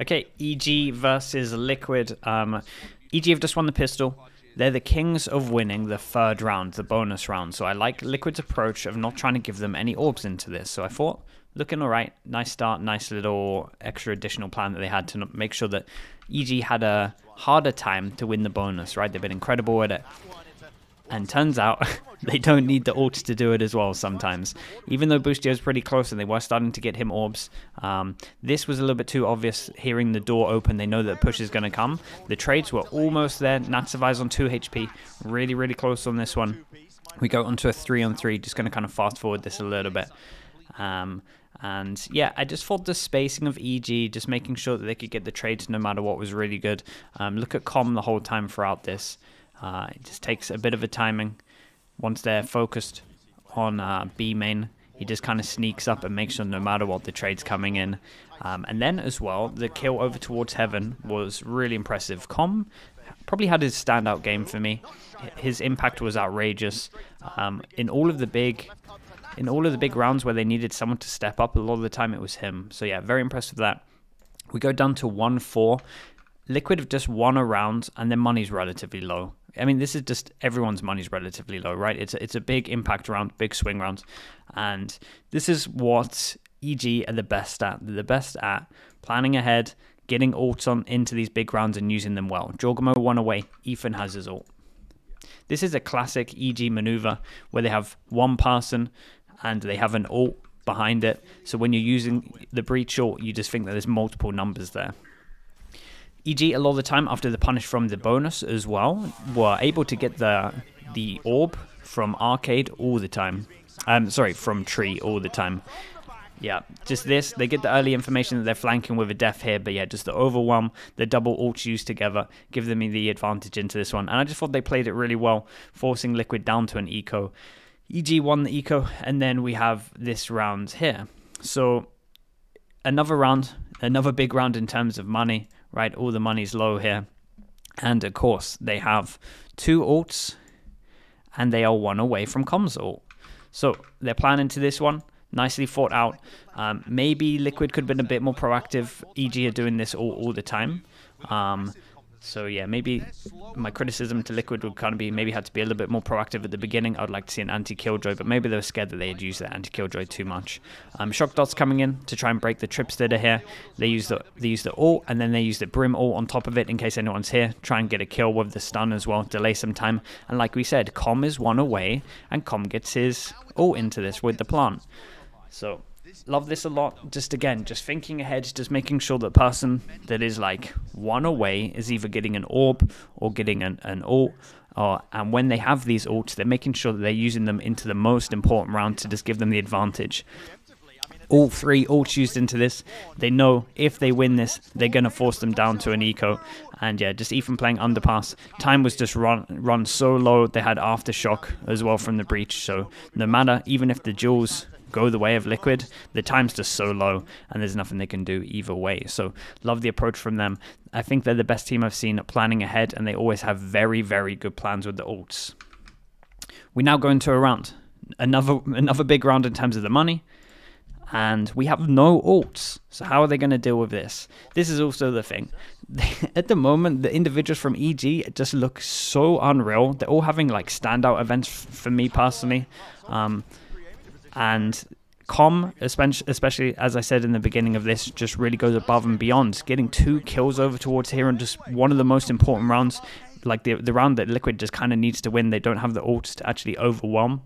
Okay, EG versus Liquid. Um, EG have just won the pistol. They're the kings of winning the third round, the bonus round. So I like Liquid's approach of not trying to give them any orbs into this. So I thought, looking all right, nice start, nice little extra additional plan that they had to make sure that EG had a harder time to win the bonus, right? They've been incredible at it. And turns out they don't need the ults to do it as well sometimes. Even though Boostio's pretty close and they were starting to get him orbs, um, this was a little bit too obvious. Hearing the door open, they know that push is going to come. The trades were almost there. Natsavai's on 2 HP. Really, really close on this one. We go onto a 3 on 3. Just going to kind of fast forward this a little bit. Um, and yeah, I just thought the spacing of EG, just making sure that they could get the trades no matter what was really good. Um, look at Com the whole time throughout this. Uh, it just takes a bit of a timing. Once they're focused on uh, B main, he just kind of sneaks up and makes sure no matter what the trade's coming in. Um, and then as well, the kill over towards Heaven was really impressive. Com probably had his standout game for me. His impact was outrageous. Um, in all of the big in all of the big rounds where they needed someone to step up, a lot of the time it was him. So yeah, very impressed with that. We go down to 1-4. Liquid have just won a round and their money's relatively low. I mean, this is just everyone's money's relatively low, right? It's a, it's a big impact round, big swing round, and this is what EG are the best at. They're the best at planning ahead, getting ults on into these big rounds and using them well. jawgemo won away. Ethan has his ult. This is a classic EG maneuver where they have one person and they have an ult behind it. So when you're using the breach ult, you just think that there's multiple numbers there. EG a lot of the time after the punish from the bonus as well were able to get the the orb from arcade all the time. Um, sorry, from tree all the time. Yeah, just this. They get the early information that they're flanking with a def here, but yeah, just the overwhelm, the double ults used together, give them the advantage into this one. And I just thought they played it really well, forcing Liquid down to an eco. EG won the eco, and then we have this round here. So another round, another big round in terms of money right? All the money's low here. And of course, they have two ults and they are one away from Com's ult. So they're planning to this one. Nicely thought out. Um, maybe Liquid could have been a bit more proactive. EG are doing this all, all the time. Um, so yeah, maybe my criticism to Liquid would kind of be maybe had to be a little bit more proactive at the beginning. I'd like to see an anti-killjoy, but maybe they were scared that they had used that anti-killjoy too much. Um, Shock Dart's coming in to try and break the trip stitter here. They use the they use the ult and then they use the brim ult on top of it in case anyone's here. Try and get a kill with the stun as well, delay some time. And like we said, Com is one away, and Com gets his ult into this with the plant. So love this a lot. Just again, just thinking ahead, just making sure that person that is like one away is either getting an orb or getting an, an ult. Or, and when they have these ults, they're making sure that they're using them into the most important round to just give them the advantage. All three ults used into this, they know if they win this, they're going to force them down to an eco. And yeah, just even playing underpass, time was just run run so low. They had aftershock as well from the breach. So no matter, even if the jewels go the way of Liquid, the time's just so low and there's nothing they can do either way. So love the approach from them. I think they're the best team I've seen planning ahead and they always have very, very good plans with the ults. We now go into a round. Another another big round in terms of the money. And we have no ults. So how are they going to deal with this? This is also the thing. At the moment, the individuals from EG just look so unreal. They're all having like standout events for me personally. Um, and Com, especially as I said in the beginning of this, just really goes above and beyond. Getting two kills over towards here and just one of the most important rounds, like the the round that Liquid just kind of needs to win. They don't have the ults to actually overwhelm.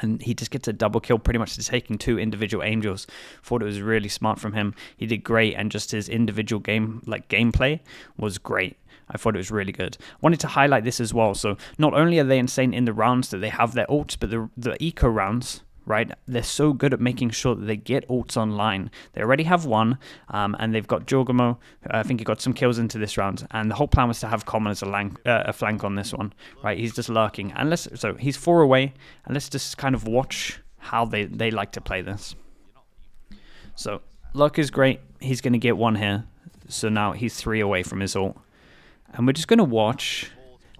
And he just gets a double kill pretty much taking two individual angels. Thought it was really smart from him. He did great and just his individual game like gameplay was great. I thought it was really good. Wanted to highlight this as well. So not only are they insane in the rounds that they have their ults, but the the eco rounds right? They're so good at making sure that they get ults online. They already have one, um, and they've got jawgemo. Uh, I think he got some kills into this round, and the whole plan was to have Common as a, uh, a flank on this one, right? He's just lurking, and let's so he's four away, and let's just kind of watch how they they like to play this. So luck is great. He's going to get one here, so now he's three away from his ult, and we're just going to watch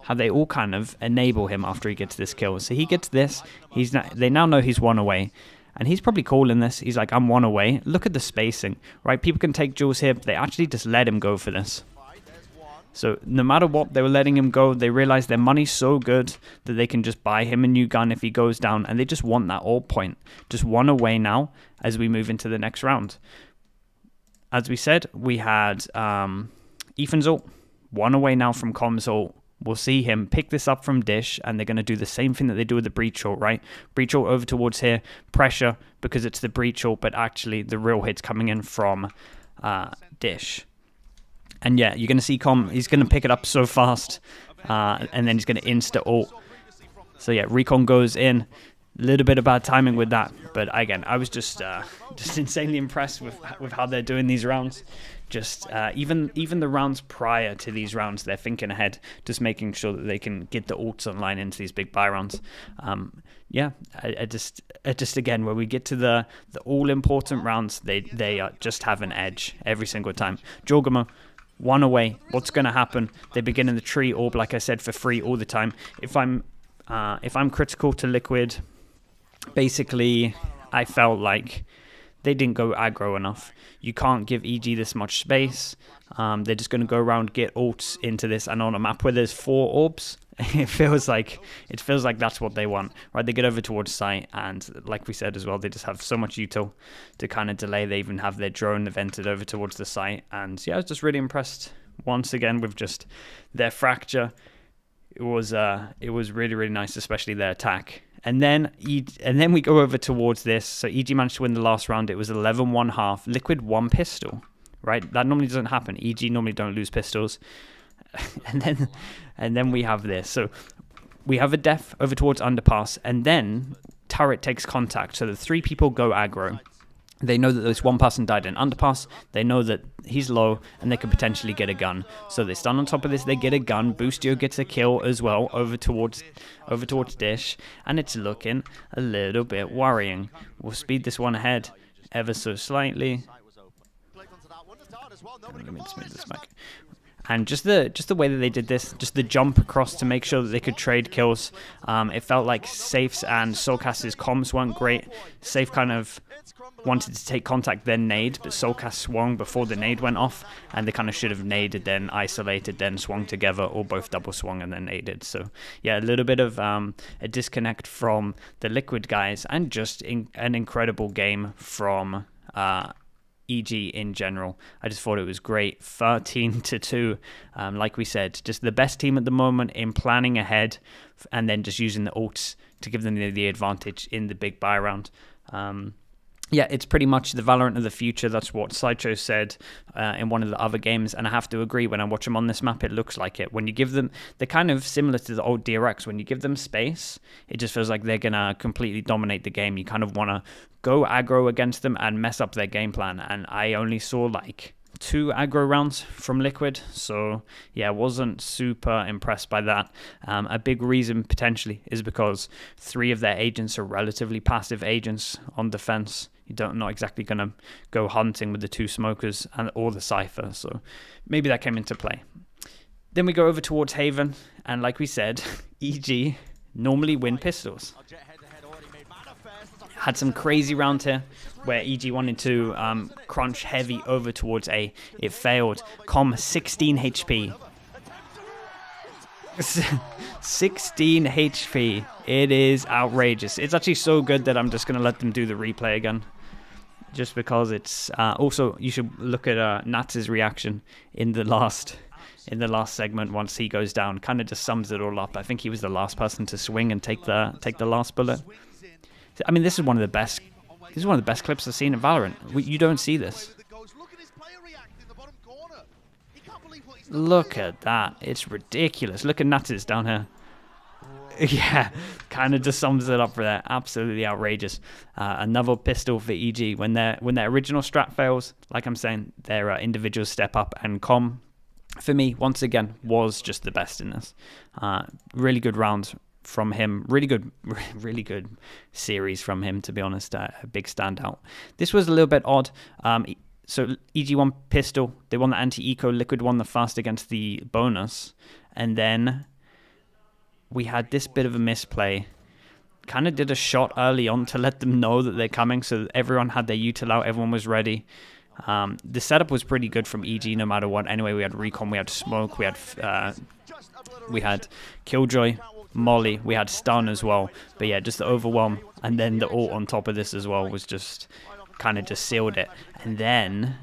how they all kind of enable him after he gets this kill. So he gets this. He's not, they now know he's one away, And he's probably calling this. He's like, I'm one away. Look at the spacing, right? People can take Jules here, but they actually just let him go for this. So no matter what, they were letting him go. They realized their money's so good that they can just buy him a new gun if he goes down, and they just want that all point. Just one away now as we move into the next round. As we said, we had um, Ethan's ult, one away now from Com's ult. We'll see him pick this up from Dish, and they're going to do the same thing that they do with the Breach ult, right? Breach ult over towards here, pressure because it's the Breach ult, but actually the real hit's coming in from uh, Dish. And yeah, you're going to see Com, he's going to pick it up so fast, uh, and then he's going to insta ult. So yeah, Recon goes in. A little bit of bad timing with that, but again, I was just uh, just insanely impressed with with how they're doing these rounds. Just uh, even even the rounds prior to these rounds, they're thinking ahead, just making sure that they can get the ults online into these big buy rounds. Um, yeah, I, I, just I just again where we get to the the all important rounds, they they just have an edge every single time. jawgemo one away. What's going to happen? They begin in the tree orb, like I said, for free all the time. If I'm uh, if I'm critical to Liquid, basically, I felt like they didn't go aggro enough. You can't give EG this much space. Um, they're just going to go around, get ults into this, and on a map where there's four orbs, it feels like it feels like that's what they want, right? They get over towards site, and like we said as well, they just have so much util to kind of delay. They even have their drone evented over towards the site, and yeah, I was just really impressed once again with just their fracture. It was uh, it was really really nice, especially their attack. And then and then we go over towards this. So EG managed to win the last round. It was 11-1 half. Liquid one pistol, right? That normally doesn't happen. EG normally don't lose pistols. and then and then we have this. So we have a death over towards underpass, and then turret takes contact. So the three people go aggro. They know that this one person died in underpass. They know that he's low, and they could potentially get a gun. So they stand on top of this. They get a gun. Boostio gets a kill as well over towards over towards Dish, and it's looking a little bit worrying. We'll speed this one ahead ever so slightly. Let me just move this back and just the just the way that they did this, just the jump across to make sure that they could trade kills. Um, it felt like Sayf's and Soulcast's comms weren't great. Sayf kind of wanted to take contact, then nade, but Soulcast swung before the nade went off, and they kind of should have naded, then isolated, then swung together, or both double swung and then naded. So yeah, a little bit of um, a disconnect from the Liquid guys, and just in, an incredible game from. Uh, EG in general. I just thought it was great. 13 to 2. Um, like we said, just the best team at the moment in planning ahead and then just using the ults to give them the, the advantage in the big buy round. Um, yeah, it's pretty much the Valorant of the future. That's what Sideshow said uh, in one of the other games, and I have to agree. When I watch them on this map, it looks like it. When you give them, they're kind of similar to the old DRX. When you give them space, it just feels like they're gonna completely dominate the game. You kind of want to go aggro against them and mess up their game plan. And I only saw like two aggro rounds from Liquid. So yeah, I wasn't super impressed by that. Um, a big reason potentially is because three of their agents are relatively passive agents on defense you don't not exactly going to go hunting with the two smokers and or the cipher. So maybe that came into play. Then we go over towards Haven, and like we said, EG normally win pistols. Had some crazy round here where EG wanted to um, crunch heavy over towards A. It failed. Com 16 HP. 16 HP. It is outrageous. It's actually so good that I'm just going to let them do the replay again just because it's uh, also you should look at uh, Nats's reaction in the last in the last segment once he goes down. Kind of just sums it all up. I think he was the last person to swing and take the take the last bullet. I mean, this is one of the best. This is one of the best clips I've seen in Valorant. You don't see this. Look at that. It's ridiculous. Look at Natis down here. yeah, kind of just sums it up for that. Absolutely outrageous. Uh, another pistol for EG when their when their original strat fails. Like I'm saying, their uh, individuals step up and com. For me, once again, was just the best in this. Uh, really good rounds from him. Really good, really good series from him. To be honest, uh, a big standout. This was a little bit odd. Um, so EG won pistol. They won the anti-eco. Liquid won the fast against the bonus, and then we had this bit of a misplay. kind of did a shot early on to let them know that they're coming, so everyone had their util out, everyone was ready. Um, the setup was pretty good from EG no matter what. Anyway, we had recon, we had smoke, we had uh, we had killjoy, molly, we had stun as well. But yeah, just the overwhelm and then the ult on top of this as well was just kind of just sealed it. And then,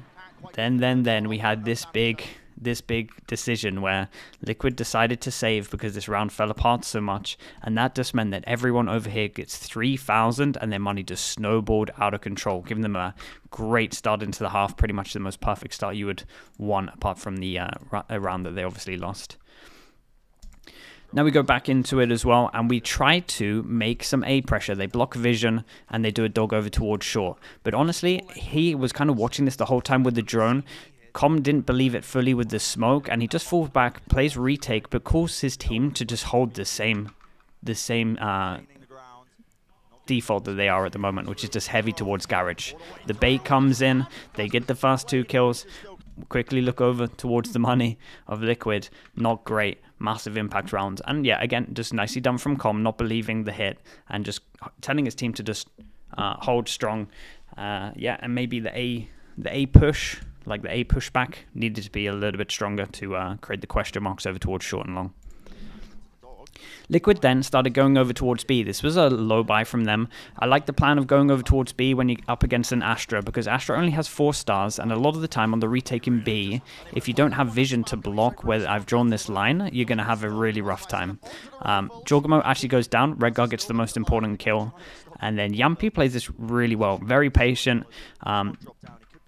then, then, then we had this big this big decision where Liquid decided to save because this round fell apart so much, and that just meant that everyone over here gets 3,000 and their money just snowballed out of control, giving them a great start into the half, pretty much the most perfect start you would want, apart from the uh, round that they obviously lost. Now we go back into it as well, and we try to make some A pressure. They block vision, and they do a dog over towards short. But honestly, he was kind of watching this the whole time with the drone, Com didn't believe it fully with the smoke, and he just falls back, plays retake, but calls his team to just hold the same, the same uh, default that they are at the moment, which is just heavy towards garage. The bait comes in, they get the first two kills, quickly look over towards the money of Liquid. Not great, massive impact round, and yeah, again, just nicely done from Com, not believing the hit and just telling his team to just uh, hold strong. Uh, yeah, and maybe the A, the A push like the A pushback needed to be a little bit stronger to uh, create the question marks over towards short and long. Liquid then started going over towards B. This was a low buy from them. I like the plan of going over towards B when you're up against an Astra because Astra only has four stars and a lot of the time on the retake in B, if you don't have vision to block where I've drawn this line, you're going to have a really rough time. Um, jawgemo actually goes down. Redgar gets the most important kill. And then Jamppi plays this really well. Very patient. Um,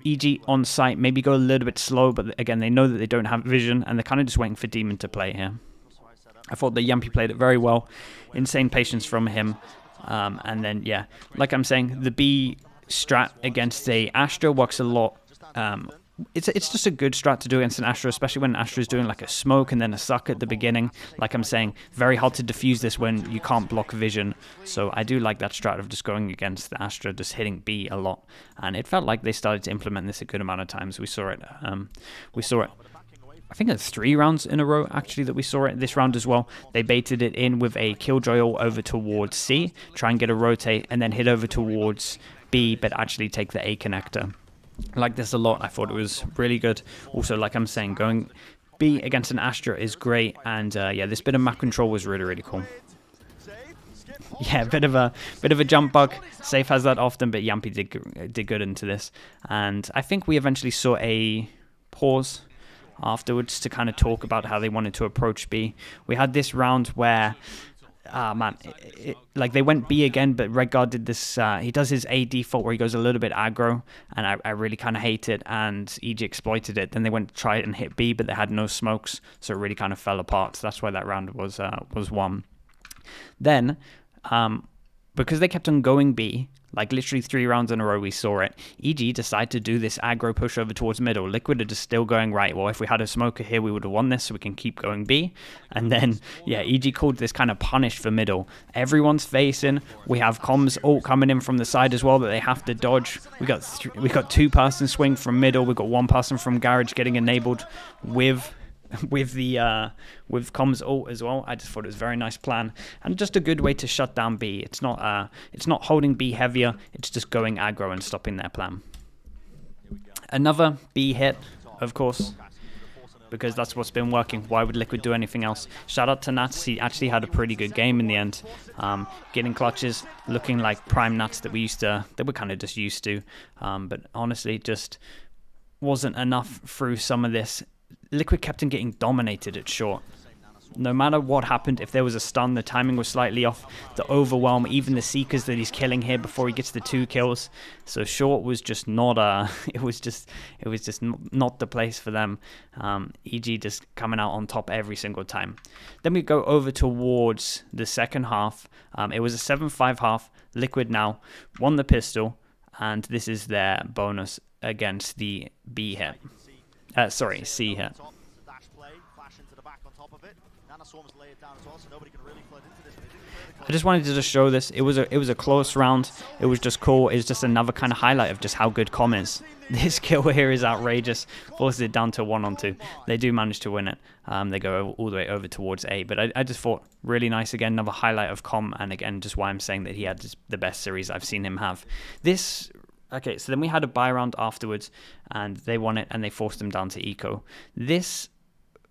EG on site maybe go a little bit slow, but again, they know that they don't have vision, and they're kind of just waiting for Demon to play here. I thought the Jamppi played it very well. Insane patience from him. Um, and then, yeah, like I'm saying, the B strat against the Astra works a lot um, it's it's just a good strat to do against an Astra, especially when Astra is doing like a smoke and then a suck at the beginning. Like I'm saying, very hard to defuse this when you can't block vision. So I do like that strat of just going against the Astra, just hitting B a lot. And it felt like they started to implement this a good amount of times. We saw it. Um, we saw it. I think it's three rounds in a row actually that we saw it this round as well. They baited it in with a Killjoy over towards C, try and get a rotate, and then hit over towards B, but actually take the A connector. I like this a lot. I thought it was really good. Also, like I'm saying, going B against an Astra is great. And uh, yeah, this bit of map control was really, really cool. Yeah, bit of a bit of a jump bug. Sayf has that often, but Jamppi did did good into this, and I think we eventually saw a pause afterwards to kind of talk about how they wanted to approach B. We had this round where ah man, it, it, like they went B again, but Redgar did this. Uh, he does his A default where he goes a little bit aggro, and I, I really kind of hate it. And EG exploited it. Then they went to try it and hit B, but they had no smokes, so it really kind of fell apart. So that's why that round was uh, was won. Then, um, because they kept on going B, like literally three rounds in a row, we saw it. EG decided to do this aggro push over towards middle. Liquid are just still going right. Well, if we had a smoker here, we would have won this, so we can keep going B. And then, yeah, EG called this kind of punish for middle. Everyone's facing. We have comms all coming in from the side as well that they have to dodge. We got we got two person swing from middle. We got one person from garage getting enabled with with the uh, with comms ult as well. I just thought it was a very nice plan and just a good way to shut down B. It's not uh, it's not holding B heavier. It's just going aggro and stopping their plan. Another B hit, of course, because that's what's been working. Why would Liquid do anything else? Shout out to Nats. He actually had a pretty good game in the end. Um, getting clutches, looking like prime Nats that we used to, that we're kind of just used to. Um, but honestly, just wasn't enough through some of this Liquid kept on getting dominated at short. No matter what happened, if there was a stun, the timing was slightly off. The overwhelm, even the seekers that he's killing here before he gets the two kills. So short was just not uh it was just it was just not the place for them. Um, EG just coming out on top every single time. Then we go over towards the second half. Um, it was a 7-5 half. Liquid now won the pistol, and this is their bonus against the B hit. Uh, sorry, C here. I just wanted to just show this. It was a it was a close round. It was just cool. It's just another kind of highlight of just how good Com is. This kill here is outrageous. Forces it down to one on two. They do manage to win it. Um, they go all the way over towards A. But I, I just thought really nice again. Another highlight of Com, and again just why I'm saying that he had the best series I've seen him have. This okay. So then we had a buy round afterwards, and they won it, and they forced them down to eco. This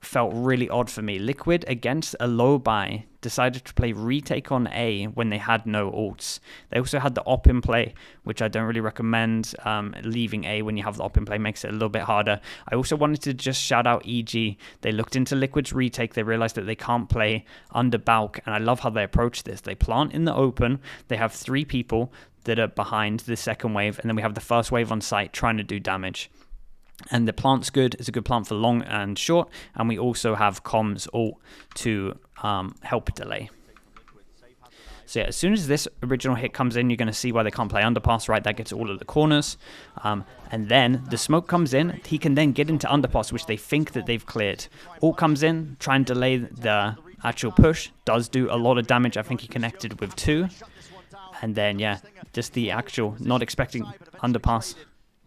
felt really odd for me. Liquid against a low buy decided to play retake on A when they had no ults. They also had the op in play, which I don't really recommend. Um, leaving A when you have the op in play makes it a little bit harder. I also wanted to just shout out EG. They looked into Liquid's retake. They realized that they can't play under Balk, and I love how they approach this. They plant in the open. They have three people that are behind the second wave, and then we have the first wave on site trying to do damage. And the plant's good. It's a good plant for long and short. And we also have comms all to um, help delay. So yeah, as soon as this original hit comes in, you're going to see why they can't play underpass, right? That gets all of the corners. Um, and then the smoke comes in. He can then get into underpass, which they think that they've cleared. All comes in, try and delay the actual push. Does do a lot of damage. I think he connected with two. And then, yeah, just the actual, not expecting underpass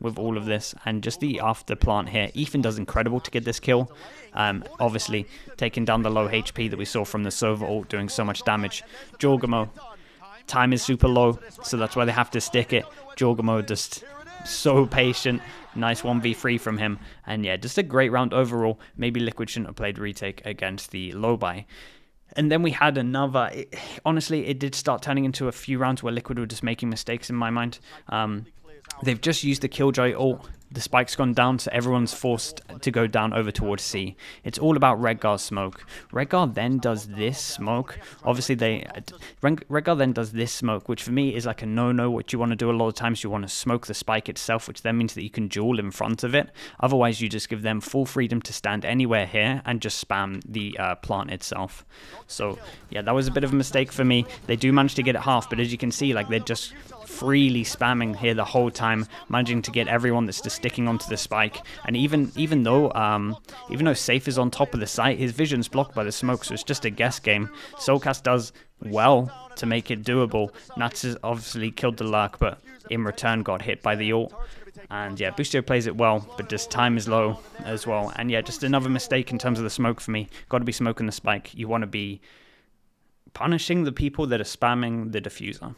with all of this and just the after plant here. Ethan does incredible to get this kill. Um, obviously, taking down the low HP that we saw from the Sova ult doing so much damage. jawgemo, time is super low, so that's why they have to stick it. jawgemo just so patient. Nice 1v3 from him. And yeah, just a great round overall. Maybe Liquid shouldn't have played retake against the low buy. And then we had another. It, honestly, it did start turning into a few rounds where Liquid were just making mistakes in my mind. Um, They've just used the Killjoy ult. The spike's gone down, so everyone's forced to go down over towards C. It's all about Redgar smoke. Redgar then does this smoke. Obviously, they Redgar then does this smoke, which for me is like a no-no. What you want to do a lot of times, you want to smoke the spike itself, which then means that you can duel in front of it. Otherwise, you just give them full freedom to stand anywhere here and just spam the uh, plant itself. So yeah, that was a bit of a mistake for me. They do manage to get it half, but as you can see, like they're just freely spamming here the whole time, managing to get everyone that's just sticking onto the spike. And even even though um, even though Sayf is on top of the site, his vision's blocked by the smoke, so it's just a guess game. Soulcast does well to make it doable. Nats obviously killed the Lark, but in return got hit by the ult. And yeah, Boostio plays it well, but just time is low as well. And yeah, just another mistake in terms of the smoke for me. Got to be smoking the spike. You want to be punishing the people that are spamming the diffuser.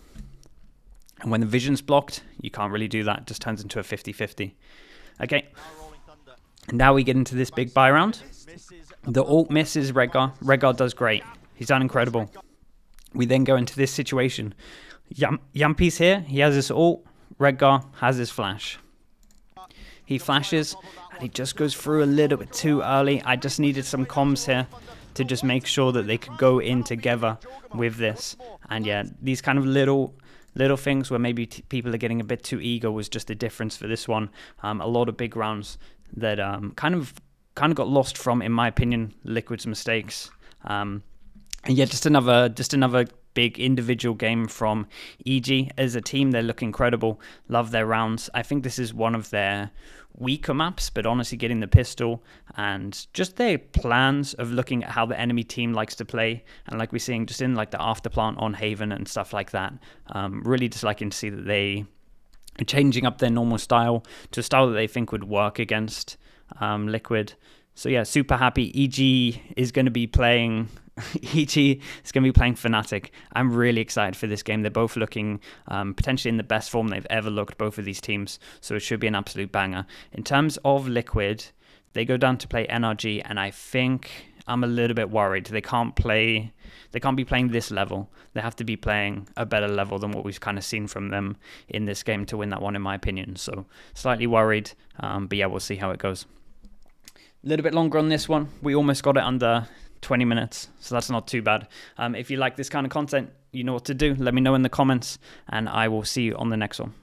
And when the vision's blocked, you can't really do that. It just turns into a 50-50. Okay. And now we get into this big buy round. The ult misses Redgar. Redgar does great. He's done incredible. We then go into this situation. Yum Jamppi's here. He has his ult. Redgar has his flash. He flashes, and he just goes through a little bit too early. I just needed some comms here to just make sure that they could go in together with this. And yeah, these kind of little little things where maybe people are getting a bit too eager was just the difference for this one. Um, a lot of big rounds that um, kind of kind of got lost from, in my opinion, Liquid's mistakes. Um, and yeah, just another just another big individual game from EG as a team. They look incredible. Love their rounds. I think this is one of their weaker maps, but honestly, getting the pistol and just their plans of looking at how the enemy team likes to play, and like we're seeing just in like the afterplant on Haven and stuff like that. Um, really, just liking to see that they are changing up their normal style to a style that they think would work against um, Liquid. So yeah, super happy. EG is going to be playing EG is going to be playing Fnatic. I'm really excited for this game. They're both looking um, potentially in the best form they've ever looked, both of these teams. So it should be an absolute banger. In terms of Liquid, they go down to play NRG, and I think I'm a little bit worried. They can't play. They can't be playing this level. They have to be playing a better level than what we've kind of seen from them in this game to win that one, in my opinion. So slightly worried, um, but yeah, we'll see how it goes. A little bit longer on this one. We almost got it under 20 minutes, so that's not too bad. Um, if you like this kind of content, you know what to do. Let me know in the comments, and I will see you on the next one.